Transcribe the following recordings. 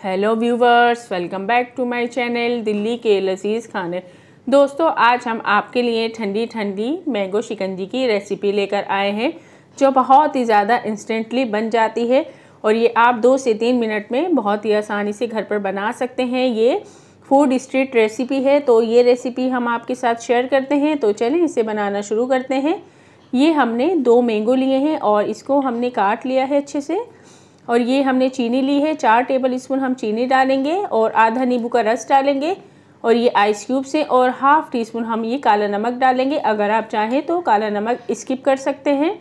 Hello viewers welcome back to my channel Delhi के लजीज़ खाने। दोस्तों, आज हम आपके लिए ठंडी ठंडी मैंगो शिकंजी की रेसिपी लेकर आए हैं, जो बहुत ही ज़्यादा इंस्टेंटली बन जाती है। और ये आप दो से तीन मिनट में बहुत ही आसानी से घर पर बना सकते हैं। ये फ़ूड स्ट्रीट रेसिपी है तो ये रेसिपी हम आपके साथ शेयर करते हैं। तो चलें, इसे बनाना शुरू करते हैं। ये हमने दो मैंगो लिए हैं और इसको हमने काट लिया है अच्छे से। और ये हमने चीनी ली है, चार टेबल स्पून हम चीनी डालेंगे और आधा नींबू का रस डालेंगे और ये आइस क्यूब से और हाफ़ टी स्पून हम ये काला नमक डालेंगे। अगर आप चाहें तो काला नमक स्किप कर सकते हैं।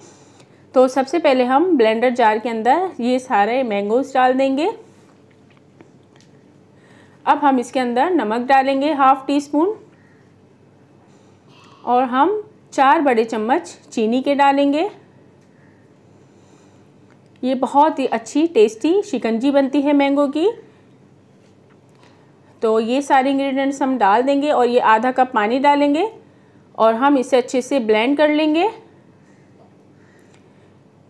तो सबसे पहले हम ब्लेंडर जार के अंदर ये सारे मैंगोज डाल देंगे। अब हम इसके अंदर नमक डालेंगे हाफ़ टी स्पून और हम चार बड़े चम्मच चीनी के डालेंगे। ये बहुत ही अच्छी टेस्टी शिकंजी बनती है मैंगो की। तो ये सारे इंग्रेडिएंट्स हम डाल देंगे और ये आधा कप पानी डालेंगे और हम इसे अच्छे से ब्लेंड कर लेंगे।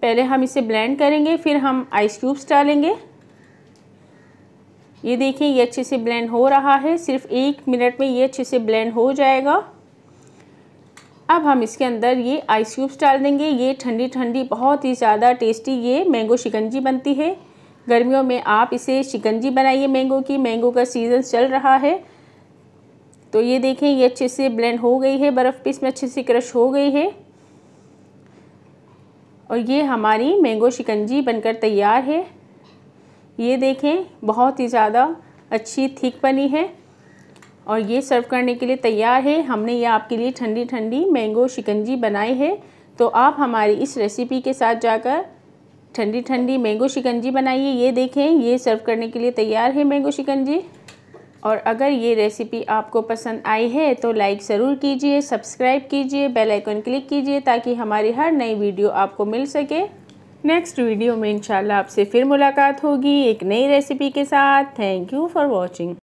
पहले हम इसे ब्लेंड करेंगे, फिर हम आइस क्यूब्स डालेंगे। ये देखिए, ये अच्छे से ब्लेंड हो रहा है। सिर्फ़ एक मिनट में ये अच्छे से ब्लेंड हो जाएगा। अब हम इसके अंदर ये आइस क्यूब्स डाल देंगे। ये ठंडी ठंडी, बहुत ही ज़्यादा टेस्टी ये मैंगो शिकंजी बनती है। गर्मियों में आप इसे शिकंजी बनाइए मैंगो की। मैंगो का सीज़न चल रहा है। तो ये देखें, ये अच्छे से ब्लेंड हो गई है। बर्फ़ भी इसमें अच्छे से क्रश हो गई है। और ये हमारी मैंगो शिकंजी बनकर तैयार है। ये देखें, बहुत ही ज़्यादा अच्छी थिक बनी है। और ये सर्व करने के लिए तैयार है। हमने ये आपके लिए ठंडी ठंडी मैंगो शिकंजी बनाई है। तो आप हमारी इस रेसिपी के साथ जाकर ठंडी ठंडी मैंगो शिकंजी बनाइए। ये देखें, ये सर्व करने के लिए तैयार है मैंगो शिकंजी। और अगर ये रेसिपी आपको पसंद आई है तो लाइक ज़रूर कीजिए सब्सक्राइब कीजिए बेल आइकन क्लिक कीजिए, ताकि हमारी हर नई वीडियो आपको मिल सके। नेक्स्ट वीडियो में इंशाल्लाह आपसे फिर मुलाकात होगी एक नई रेसिपी के साथ। Thank you for watching